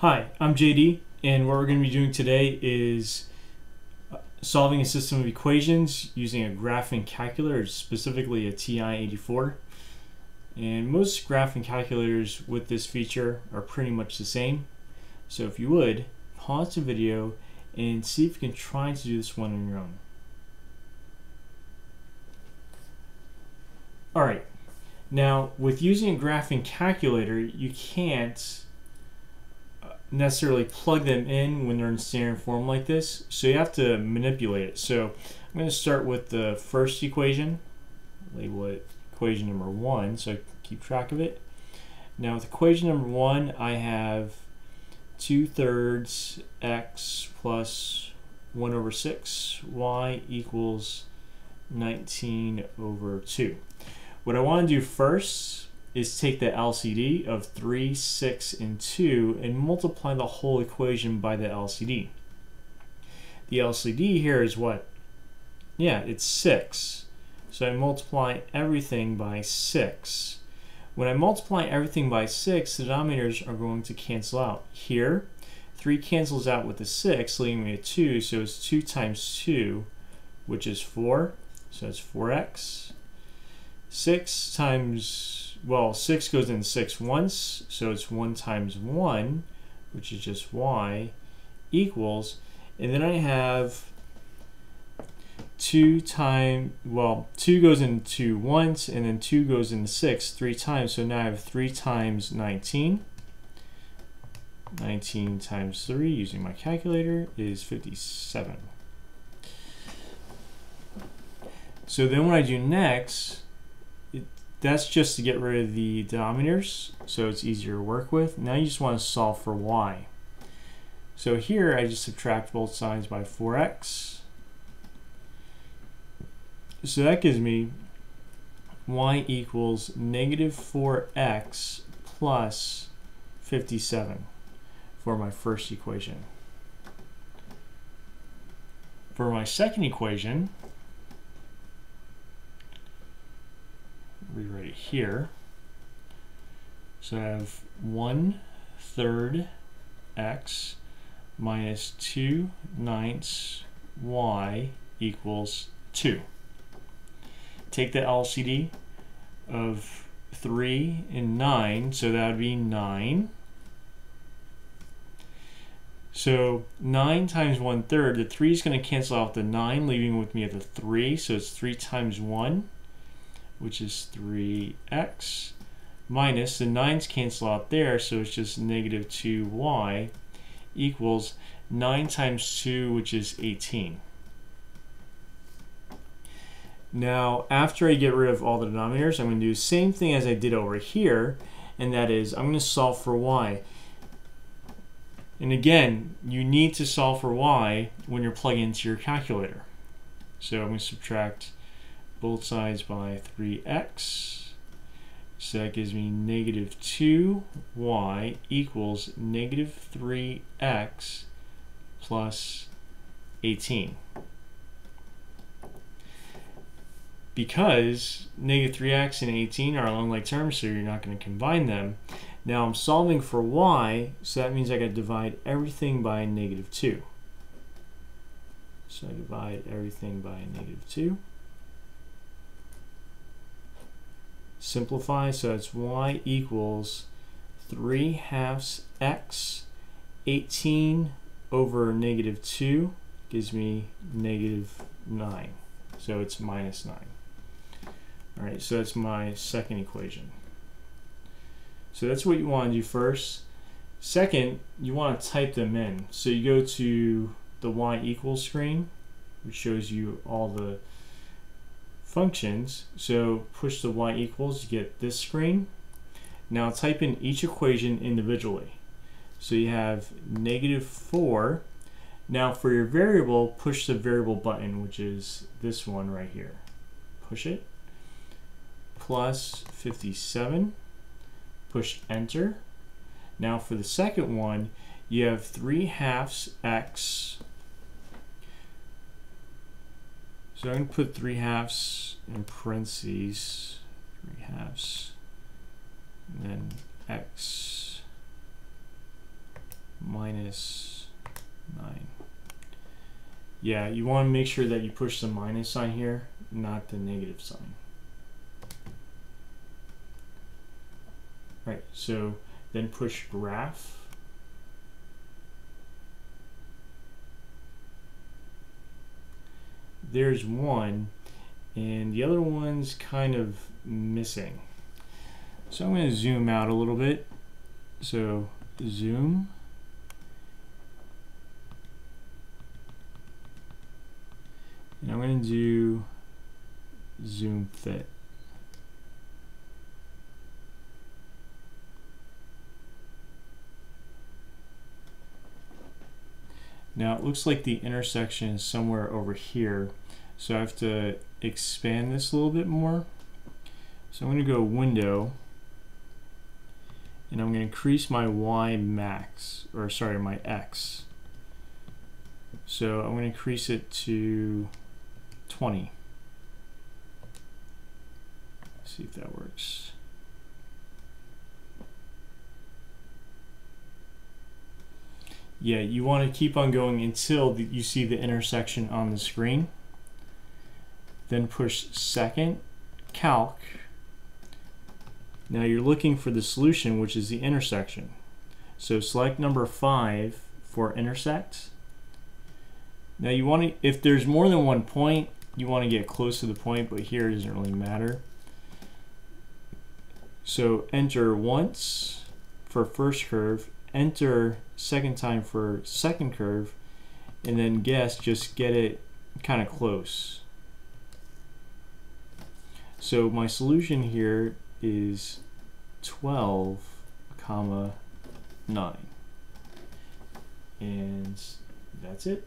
Hi, I'm JD, and what we're going to be doing today is uh, solving a system of equations using a graphing calculator, specifically a TI-84. And most graphing calculators with this feature are pretty much the same. So if you would, pause the video and see if you can try to do this one on your own. Alright, now with using a graphing calculator, you can't necessarily plug them in when they're in standard form like this. So you have to manipulate it. So I'm going to start with the first equation, label it equation number one so I keep track of it. Now with equation number one, I have 2 thirds x plus 1 over 6, y equals 19 over 2. What I want to do first is take the LCD of 3, 6, and 2 and multiply the whole equation by the LCD. The LCD here is what? Yeah, it's 6. So I multiply everything by 6. When I multiply everything by 6, the denominators are going to cancel out. Here, 3 cancels out with the 6, leaving me a 2, so it's 2 times 2, which is 4. So it's 4x. 6 times well, 6 goes in 6 once, so it's 1 times 1, which is just y, equals, and then I have 2 times, well, 2 goes into once, and then 2 goes into 6 three times, so now I have 3 times 19. 19 times 3, using my calculator, is 57. So then what I do next that's just to get rid of the denominators so it's easier to work with. Now you just want to solve for y. So here I just subtract both sides by 4x. So that gives me y equals negative 4x plus 57 for my first equation. For my second equation, rewrite it here. So I have 1 third x minus 2 ninths y equals 2. Take the LCD of 3 and 9, so that would be 9. So 9 times 1 third, the 3 is going to cancel out the 9, leaving with me the 3, so it's 3 times 1 which is 3x, minus, the 9's cancel out there, so it's just negative 2y, equals 9 times 2, which is 18. Now, after I get rid of all the denominators, I'm going to do the same thing as I did over here, and that is I'm going to solve for y. And again, you need to solve for y when you're plugging into your calculator. So I'm going to subtract both sides by 3x. So that gives me negative 2y equals negative 3x plus 18. Because negative 3x and 18 are long like terms, so you're not going to combine them. Now I'm solving for y, so that means I got to divide everything by negative 2. So I divide everything by negative 2. Simplify so it's y equals 3 halves x 18 over negative 2 gives me negative 9 so it's minus 9 alright so that's my second equation. So that's what you want to do first. Second you want to type them in. So you go to the y equals screen which shows you all the functions. So push the y equals, you get this screen. Now type in each equation individually. So you have negative 4. Now for your variable, push the variable button, which is this one right here. Push it. Plus 57. Push enter. Now for the second one, you have 3 halves x So I'm going to put 3 halves in parentheses, 3 halves, and then x minus 9. Yeah, you want to make sure that you push the minus sign here, not the negative sign. Right, so then push graph. There's one, and the other one's kind of missing. So I'm going to zoom out a little bit. So zoom. And I'm going to do zoom fit. Now it looks like the intersection is somewhere over here. So I have to expand this a little bit more. So I'm going to go window and I'm going to increase my Y max, or sorry, my X. So I'm going to increase it to 20. see if that works. Yeah, you want to keep on going until you see the intersection on the screen. Then push second, calc. Now you're looking for the solution, which is the intersection. So select number five for intersect. Now you want to, if there's more than one point, you want to get close to the point, but here it doesn't really matter. So enter once for first curve, enter second time for second curve, and then guess, just get it kind of close. So my solution here is 12 comma 9 and that's it